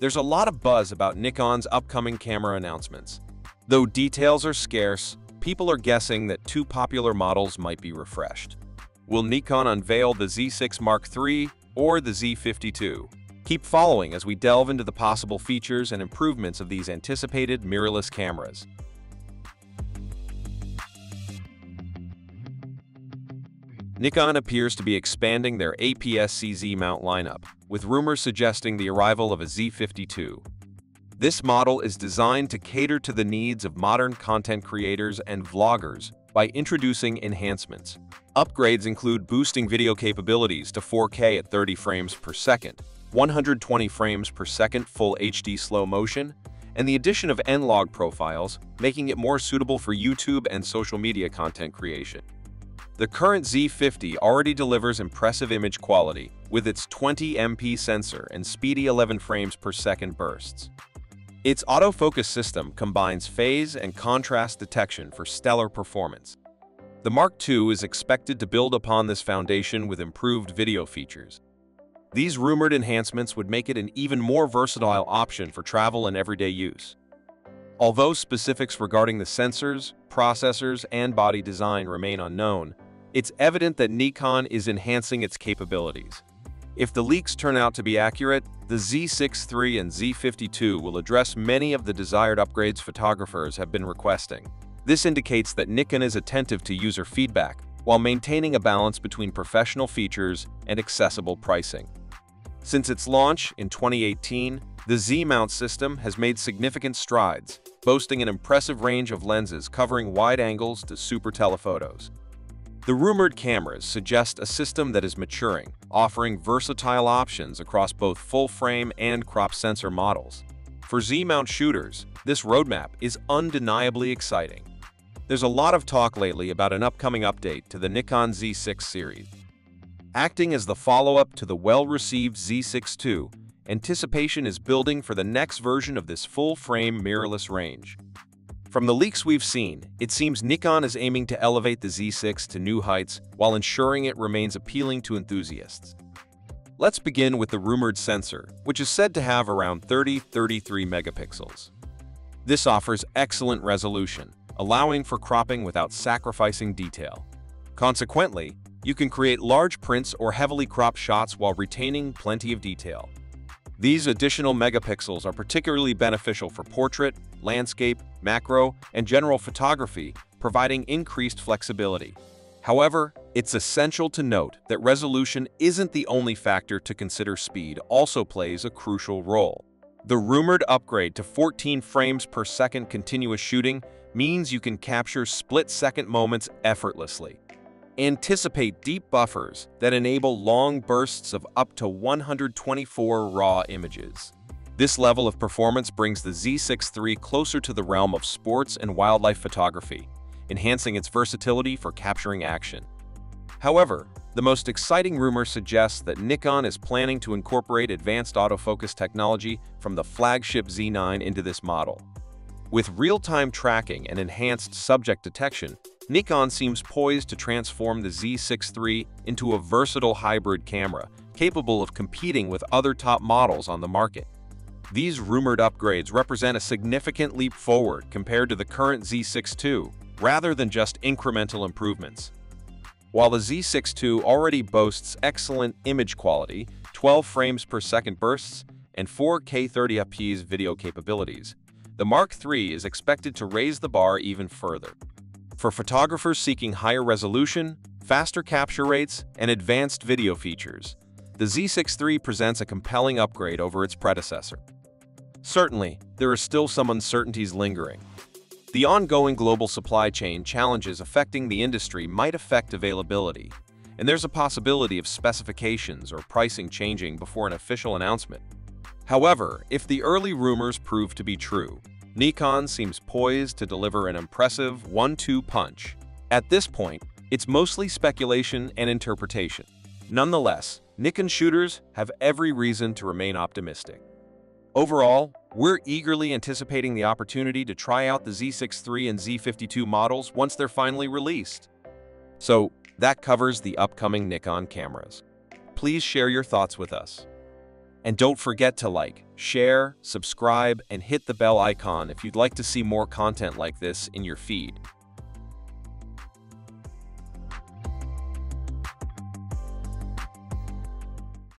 There's a lot of buzz about Nikon's upcoming camera announcements. Though details are scarce, people are guessing that two popular models might be refreshed. Will Nikon unveil the Z6 Mark III or the Z50 II? Keep following as we delve into the possible features and improvements of these anticipated mirrorless cameras. Nikon appears to be expanding their APS-C Z mount lineup, with rumors suggesting the arrival of a Z50 II. This model is designed to cater to the needs of modern content creators and vloggers by introducing enhancements. Upgrades include boosting video capabilities to 4K at 30 frames per second, 120 frames per second full HD slow motion, and the addition of N-Log profiles, making it more suitable for YouTube and social media content creation. The current Z50 already delivers impressive image quality with its 20MP sensor and speedy 11 frames per second bursts. Its autofocus system combines phase and contrast detection for stellar performance. The Mark II is expected to build upon this foundation with improved video features. These rumored enhancements would make it an even more versatile option for travel and everyday use. Although specifics regarding the sensors, processors, and body design remain unknown, it's evident that Nikon is enhancing its capabilities. If the leaks turn out to be accurate, the Z6 III and Z50 II will address many of the desired upgrades photographers have been requesting. This indicates that Nikon is attentive to user feedback while maintaining a balance between professional features and accessible pricing. Since its launch in 2018, the Z-mount system has made significant strides, boasting an impressive range of lenses covering wide angles to super telephotos. The rumored cameras suggest a system that is maturing, offering versatile options across both full-frame and crop sensor models. For Z-mount shooters, this roadmap is undeniably exciting. There's a lot of talk lately about an upcoming update to the Nikon Z6 series. Acting as the follow-up to the well-received Z6 II, anticipation is building for the next version of this full-frame mirrorless range. From the leaks we've seen, it seems Nikon is aiming to elevate the Z6 to new heights while ensuring it remains appealing to enthusiasts. Let's begin with the rumored sensor, which is said to have around 30-33 megapixels. This offers excellent resolution, allowing for cropping without sacrificing detail. Consequently, you can create large prints or heavily cropped shots while retaining plenty of detail. These additional megapixels are particularly beneficial for portrait, landscape, macro, and general photography, providing increased flexibility. However, it's essential to note that resolution isn't the only factor to consider speed also plays a crucial role. The rumored upgrade to 14 frames per second continuous shooting means you can capture split-second moments effortlessly, Anticipate deep buffers that enable long bursts of up to 124 raw images. This level of performance brings the Z6 III closer to the realm of sports and wildlife photography, enhancing its versatility for capturing action. However, the most exciting rumor suggests that Nikon is planning to incorporate advanced autofocus technology from the flagship Z9 into this model. With real-time tracking and enhanced subject detection, Nikon seems poised to transform the Z6 III into a versatile hybrid camera, capable of competing with other top models on the market. These rumored upgrades represent a significant leap forward compared to the current Z6 II, rather than just incremental improvements. While the Z6 II already boasts excellent image quality, 12 frames per second bursts, and 4K 30fps video capabilities, the Mark III is expected to raise the bar even further. For photographers seeking higher resolution, faster capture rates, and advanced video features, the Z6 III presents a compelling upgrade over its predecessor. Certainly, there are still some uncertainties lingering. The ongoing global supply chain challenges affecting the industry might affect availability, and there's a possibility of specifications or pricing changing before an official announcement. However, if the early rumors prove to be true, Nikon seems poised to deliver an impressive one-two punch. At this point, it's mostly speculation and interpretation. Nonetheless, Nikon shooters have every reason to remain optimistic. Overall, we're eagerly anticipating the opportunity to try out the Z6 III and Z50 II models once they're finally released. So, that covers the upcoming Nikon cameras. Please share your thoughts with us. And don't forget to like, share, subscribe, and hit the bell icon if you'd like to see more content like this in your feed.